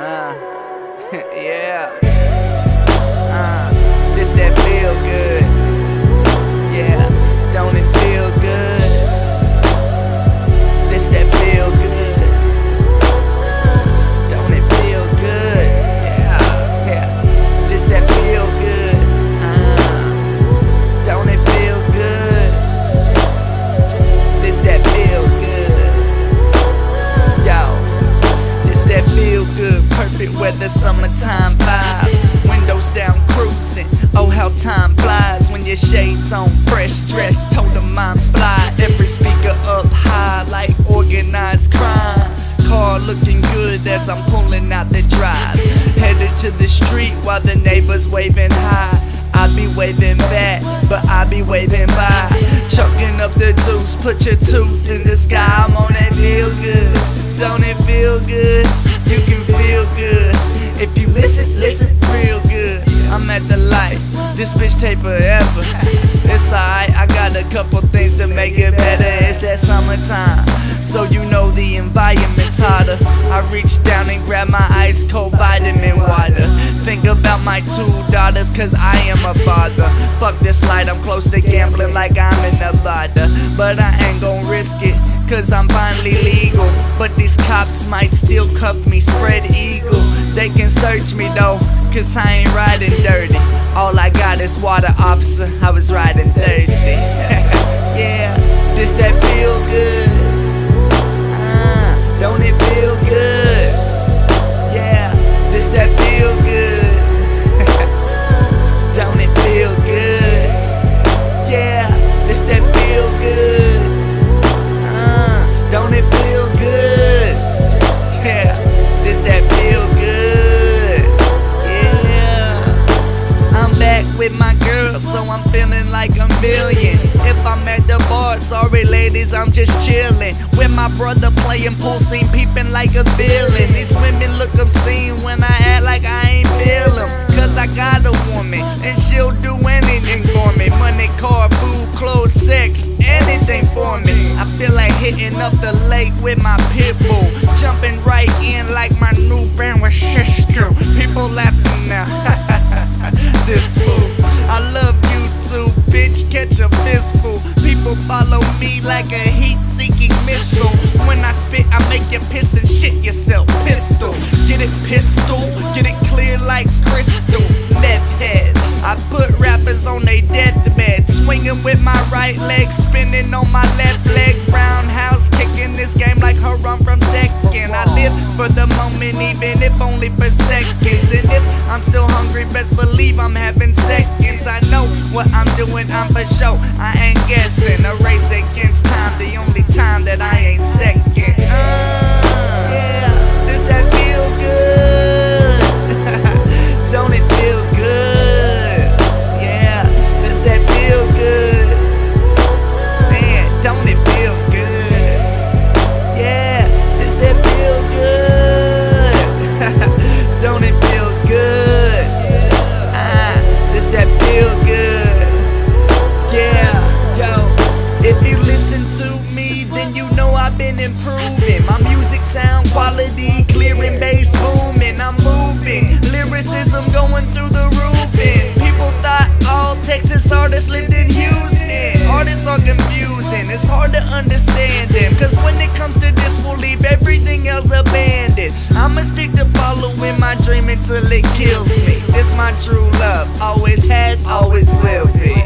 Uh, yeah. Uh, this that feel good. Yeah, don't it looking as I'm pulling out the drive. Headed to the street while the neighbors waving high. I be waving back, but I be waving by. Chucking up the deuce, put your toots in the sky. I'm on that feel good. Don't it feel good? You can feel good. If you listen, listen real good. I'm at the lights. This bitch take forever. It's alright, I got a couple things to make it better. Summertime, so you know the environment's hotter. I reach down and grab my ice cold vitamin water. Think about my two daughters, cause I am a father. Fuck this light, I'm close to gambling like I'm in Nevada. But I ain't gon' risk it, cause I'm finally legal. But these cops might still cuff me, spread eagle. They can search me though, cause I ain't riding dirty. All I got is water, officer. I was riding thirsty. yeah, this that feel good. With my girl, so I'm feeling like a million. If I'm at the bar, sorry ladies, I'm just chilling. With my brother playing pool scene, peeping like a villain. These women look obscene when I act like I ain't feel 'em. Cause I got a woman, and she'll do anything for me. Money, car, food, clothes, sex, anything for me. I feel like hitting up the lake with my pit bull. Jumping right in like my new band with sister. People laughing now. this fool. I love you too, bitch. Catch a fistful. People follow me like a heat seeking missile. When I spit, I make you piss and shit yourself. Pistol. Get it pistol. Get it clear like crystal. Meth head. I put rappers on their deathbed. Swinging with my right leg, spinning on my left leg. Roundhouse kicking this game like Hwoarang from Tekken. I live for the moment, even if only for seconds. And if I'm still hungry, best believe I'm having seconds. I know what I'm doing, I'm for sure. I ain't guessing. A race against time, the only time that I ain't second. Until it kills me. It's my true love, always has, always will be.